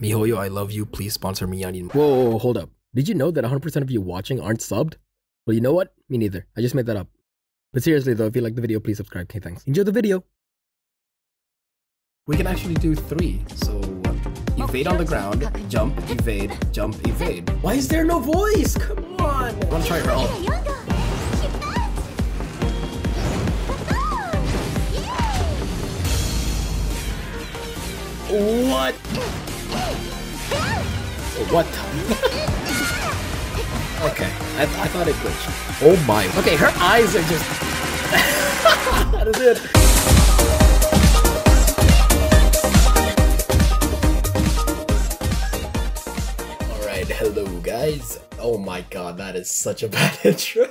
MiHoYo, I love you. Please sponsor me. I need. Whoa, whoa, whoa, hold up. Did you know that 100% of you watching aren't subbed? Well, you know what? Me neither. I just made that up. But seriously though, if you like the video, please subscribe. Okay, thanks. Enjoy the video. We can actually do three. So uh, evade on the ground, jump, evade, jump, evade. Why is there no voice? Come on. I wanna try her ult. What? What? okay, I, I thought it glitched. Oh my. Okay, her eyes are just. that is it. Alright, hello guys. Oh my god, that is such a bad intro.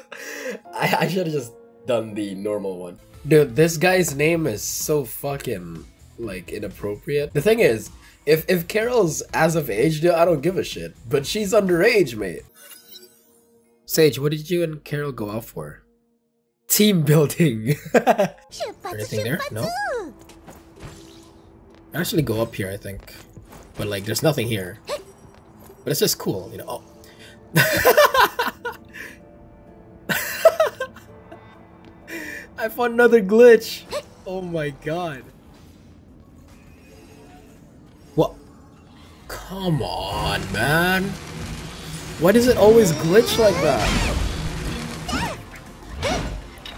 I, I should have just done the normal one. Dude, this guy's name is so fucking like inappropriate. The thing is, if if Carole's as of age, dude, I don't give a shit. But she's underage, mate. Sage, what did you and Carol go out for? Team building. Anything there? No. I actually go up here, I think. But like, there's nothing here. But it's just cool, you know. Oh. I found another glitch. Oh my god. Come on, man. Why does it always glitch like that?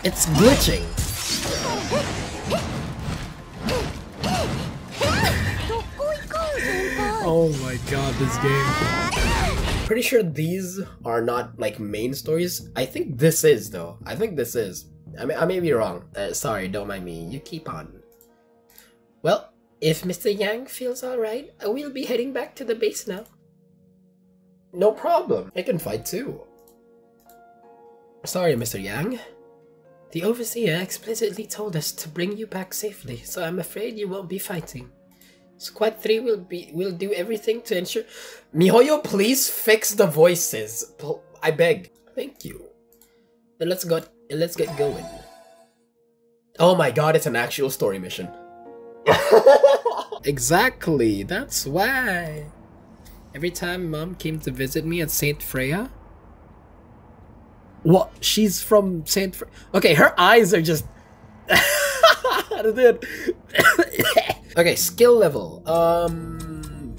It's glitching. oh my god, this game. Pretty sure these are not like main stories. I think this is though. I think this is. I may, I may be wrong. Uh, sorry, don't mind me. You keep on. Well, if Mr. Yang feels alright, I will be heading back to the base now. No problem. I can fight too. Sorry, Mr. Yang. The Overseer explicitly told us to bring you back safely, so I'm afraid you won't be fighting. Squad 3 will be will do everything to ensure MiHoYo, please fix the voices. I beg. Thank you. Then let's go let's get going. Oh my god, it's an actual story mission. exactly, that's why. Every time mom came to visit me at Saint Freya. What? She's from Saint Freya. Okay, her eyes are just. okay, skill level. Um.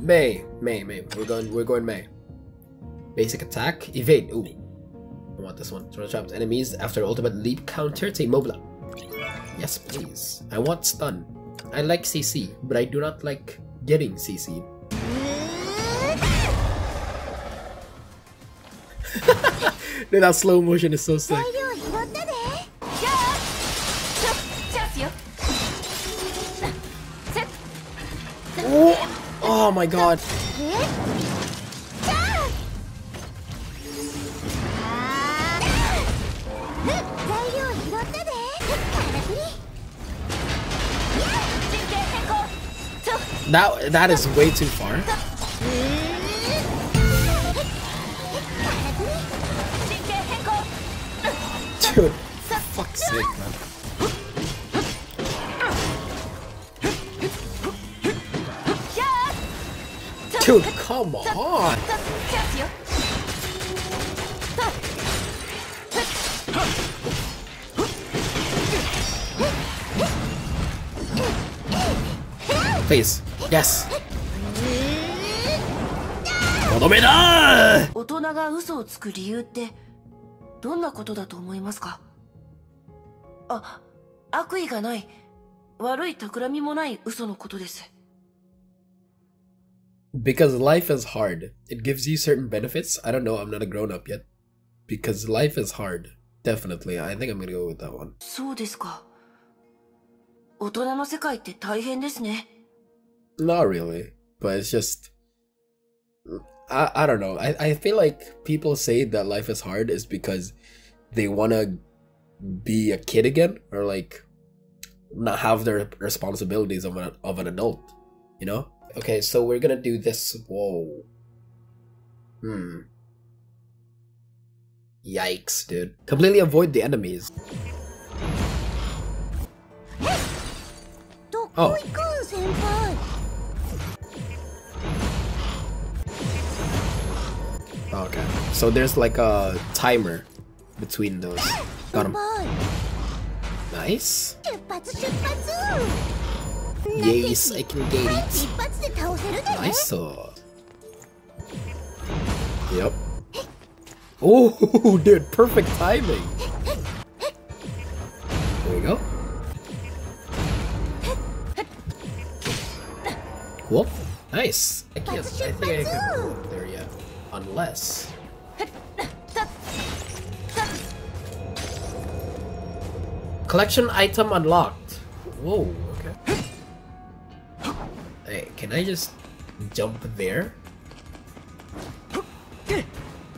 Mei. Mei, Mei. We're going. We're going Mei. Basic attack, evade. Ooh, I want this one. Throw traps enemies after ultimate leap counter to immobile. Yes, please. I want stun. I like CC, but I do not like getting CC. Dude, that slow motion is so sick. Oh, oh my god. That that is way too far. Dude, fuck's sake, man. Dude, come on! Please. Yes. とどめだ大人が嘘をつく理由ってどんなことだと思いますかあ、悪意がない、悪い企みもない嘘のことです。Because life is hard. It gives you certain benefits. I don't know, I'm not a grown up yet. Because life is hard. Definitely. I think I'm gonna go with that one. そうですか。大人の世界って大変ですね。Not really. But it's just I, I don't know. I, I feel like people say that life is hard is because they want to be a kid again or like not have their responsibilities of an, of an adult, you know? Okay, so we're gonna do this. Whoa. Hmm. Yikes, dude. Completely avoid the enemies. Oh. Okay. So there's like a timer between those. Got him. Nice. Yes, I can get it. Nice. Yep. Oh, dude, perfect timing. There we go. Cool. Nice. I can't. I think I can. There unless. Collection item unlocked. Whoa. Okay. Hey, can I just jump there?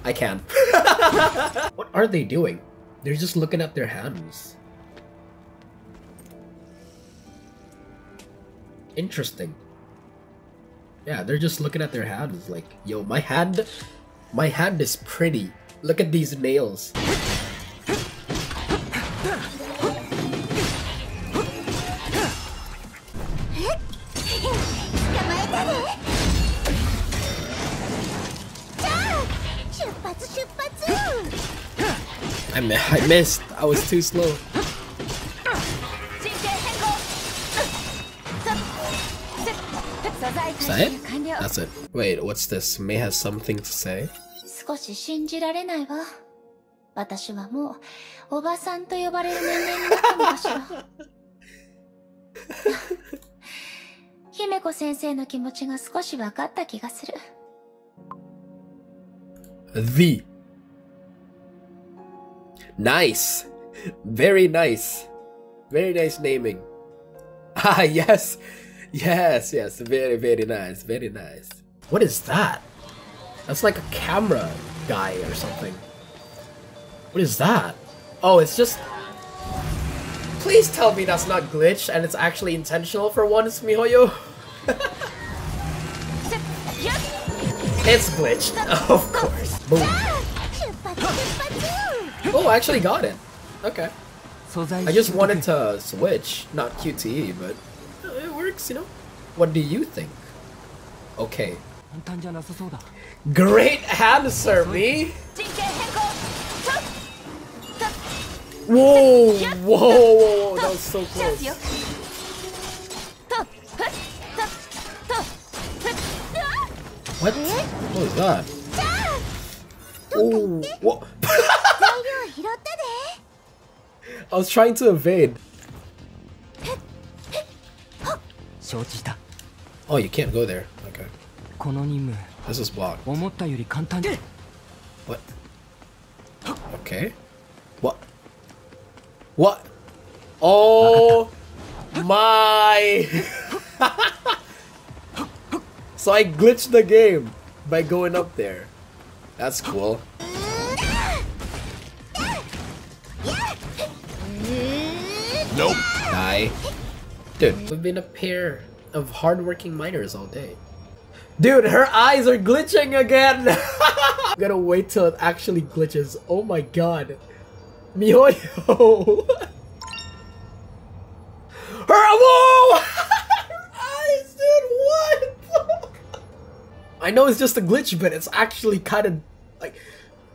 I can. what are they doing? They're just looking at their hands. Interesting. Yeah, they're just looking at their hands like, yo, my hand, my hand is pretty. Look at these nails. I, I missed. I was too slow. Is that it? That's it. Wait, what's this? Mei has something to say? 少し信じられないわ。私はもう、おばさんと呼ばれる年齢になったのかしら。姫子先生の気持ちが少し分かった気がする。The Nice! Very nice! Very nice naming. Ah, yes! Yes, yes, very, very nice, very nice. What is that? That's like a camera guy or something. What is that? Oh, it's just... Please tell me that's not glitch and it's actually intentional for once, Mihoyo. it's glitched, of course. Boom. Oh, I actually got it. Okay. I just wanted to switch, not QTE, but lyrics, you know? What do you think? Okay. Great answer, me. Whoa, whoa, whoa, whoa, that was so close. What? What was that? Oh, what? I was trying to evade. 承知した Oh, you can't go there. Okay. この任務 This is blocked. 思ったより簡単で What? Okay. What? What? Oh my! so I glitched the game by going up there. That's cool. Nope. Die. Dude, we've been a pair of hardworking miners all day. Dude, her eyes are glitching again! I'm gonna wait till it actually glitches. Oh my god. Mihoyo! Her, whoa! her eyes, dude, what? I know it's just a glitch, but it's actually kind of like,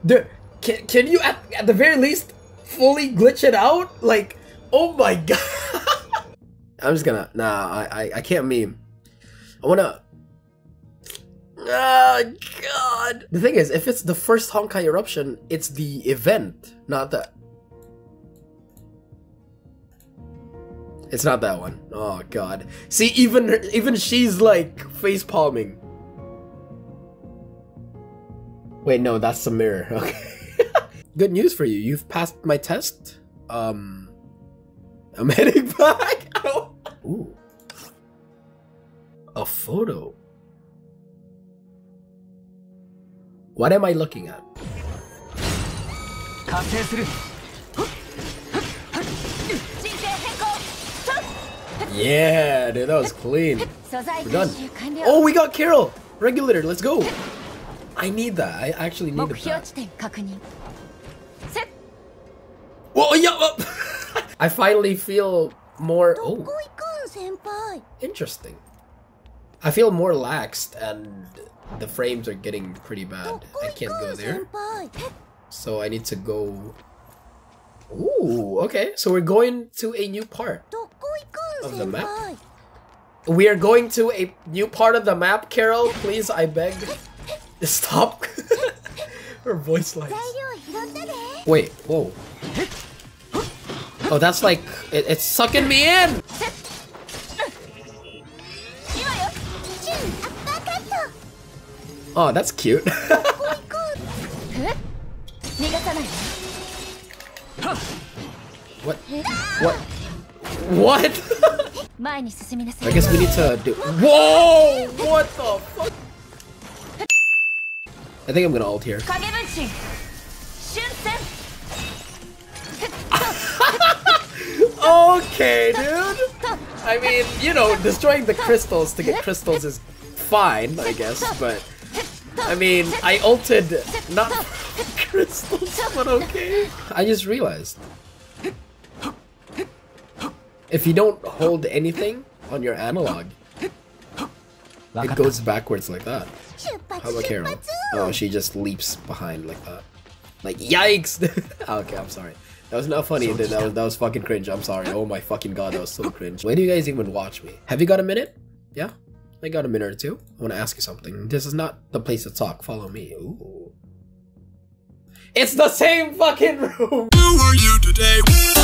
dude, can, can you at, at the very least fully glitch it out? Like, oh my god. I'm just gonna, nah, I, I, I can't meme. I wanna, Oh god. The thing is, if it's the first Honkai eruption, it's the event, not the. It's not that one. Oh god. See, even even she's like face palming. Wait, no, that's the mirror. Okay. Good news for you. You've passed my test. Um, I'm heading back. Ooh. A photo. What am I looking at? Yeah, dude, that was clean. We're done. Oh, we got Carole! Regulator, let's go! I need that. I actually need the. Whoa, yeah! I finally feel more. Oh. Interesting. I feel more laxed and the frames are getting pretty bad. I can't go there. So I need to go... Ooh, okay. So we're going to a new part of the map. We are going to a new part of the map, Carole. Please, I beg. Stop. Her voice lines. Wait, whoa. Oh, that's like... It, it's sucking me in! Oh, that's cute. what? What? What? I guess we need to do- Whoa! What the fuck? I think I'm gonna ult here. okay, dude. I mean, you know, destroying the crystals to get crystals is fine, I guess, but I mean, I ulted not crystals, but okay. I just realized. If you don't hold anything on your analog, it goes backwards like that. How about Carole? Oh, she just leaps behind like that. Like, yikes! Ah, okay, I'm sorry. That was not funny. That was, that was fucking cringe. I'm sorry. Oh my fucking god, that was so cringe. When do you guys even watch me? Have you got a minute? Yeah? I got a minute or two. I want to ask you something. This is not the place to talk. Follow me. Ooh. It's the same fucking room. Who are you today?